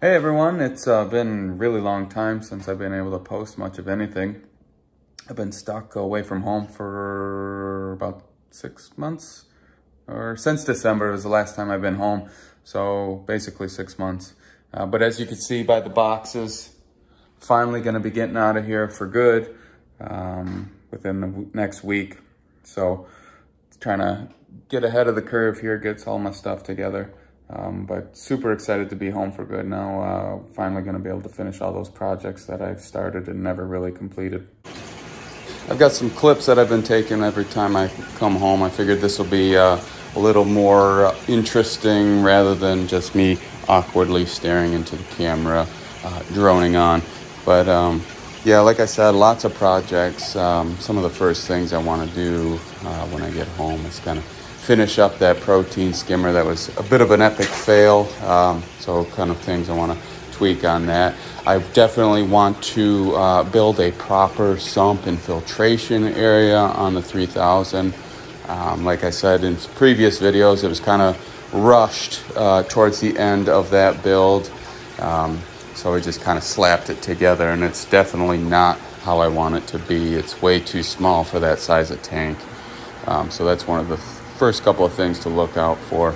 Hey everyone, it's uh, been a really long time since I've been able to post much of anything. I've been stuck away from home for about six months, or since December was the last time I've been home. So basically six months. Uh, but as you can see by the boxes, finally gonna be getting out of here for good um, within the next week. So trying to get ahead of the curve here, gets all my stuff together. Um, but super excited to be home for good now. Uh, finally going to be able to finish all those projects that I've started and never really completed. I've got some clips that I've been taking every time I come home. I figured this will be uh, a little more uh, interesting rather than just me awkwardly staring into the camera, uh, droning on. But um, yeah, like I said, lots of projects. Um, some of the first things I want to do uh, when I get home is kind of finish up that protein skimmer that was a bit of an epic fail. Um, so kind of things I want to tweak on that. I definitely want to uh, build a proper sump infiltration area on the 3000. Um, like I said in previous videos, it was kind of rushed uh, towards the end of that build. Um, so we just kind of slapped it together and it's definitely not how I want it to be. It's way too small for that size of tank. Um, so that's one of the first couple of things to look out for.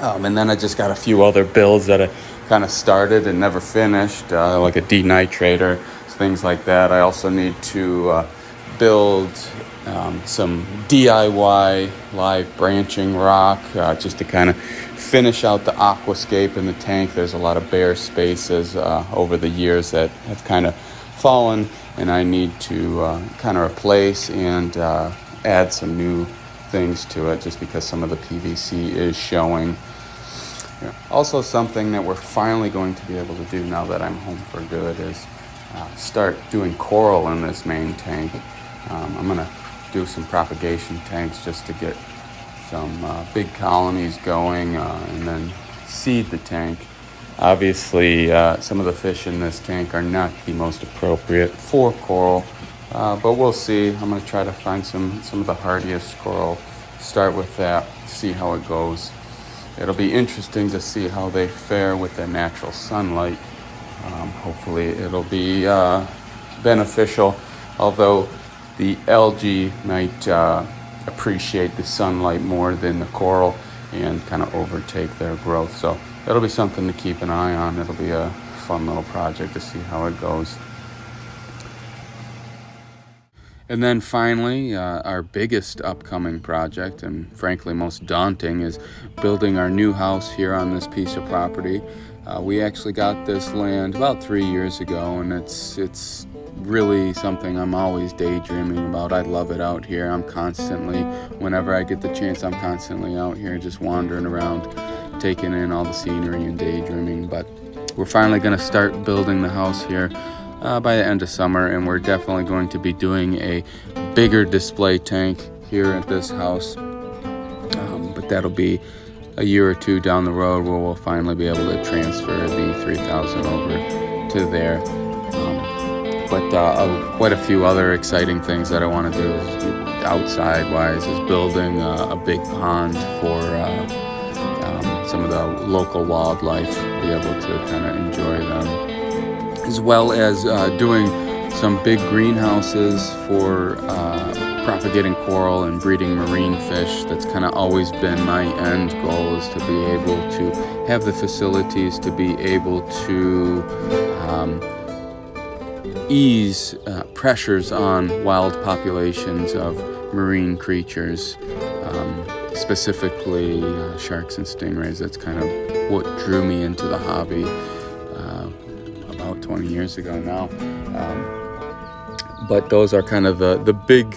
Um, and then I just got a few other builds that I kind of started and never finished, uh, like a denitrator, things like that. I also need to uh, build um, some DIY live branching rock uh, just to kind of finish out the aquascape in the tank. There's a lot of bare spaces uh, over the years that have kind of fallen, and I need to uh, kind of replace and uh, add some new things to it just because some of the PVC is showing. Also, something that we're finally going to be able to do now that I'm home for good is uh, start doing coral in this main tank. Um, I'm going to do some propagation tanks just to get some uh, big colonies going uh, and then seed the tank. Obviously, uh, some of the fish in this tank are not the most appropriate for coral, uh, but we'll see. I'm going to try to find some, some of the hardiest coral, start with that, see how it goes. It'll be interesting to see how they fare with the natural sunlight. Um, hopefully it'll be uh, beneficial, although the algae might uh, appreciate the sunlight more than the coral and kind of overtake their growth. So it'll be something to keep an eye on. It'll be a fun little project to see how it goes. And then finally, uh, our biggest upcoming project, and frankly most daunting, is building our new house here on this piece of property. Uh, we actually got this land about three years ago, and it's it's really something I'm always daydreaming about. I love it out here. I'm constantly, whenever I get the chance, I'm constantly out here just wandering around, taking in all the scenery and daydreaming. But we're finally going to start building the house here uh, by the end of summer and we're definitely going to be doing a bigger display tank here at this house. Um, but that'll be a year or two down the road where we'll finally be able to transfer the 3000 over to there. Um, but uh, uh, quite a few other exciting things that I want to do outside wise is building uh, a big pond for uh, um, some of the local wildlife be able to kind of enjoy them as well as uh, doing some big greenhouses for uh, propagating coral and breeding marine fish. That's kind of always been my end goal is to be able to have the facilities to be able to um, ease uh, pressures on wild populations of marine creatures, um, specifically uh, sharks and stingrays. That's kind of what drew me into the hobby. 20 years ago now. Um, but those are kind of the, the big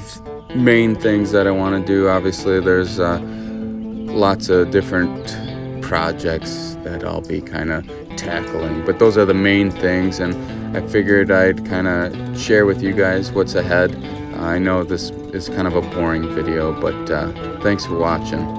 main things that I want to do. Obviously, there's uh, lots of different projects that I'll be kind of tackling, but those are the main things. And I figured I'd kind of share with you guys what's ahead. I know this is kind of a boring video, but uh, thanks for watching.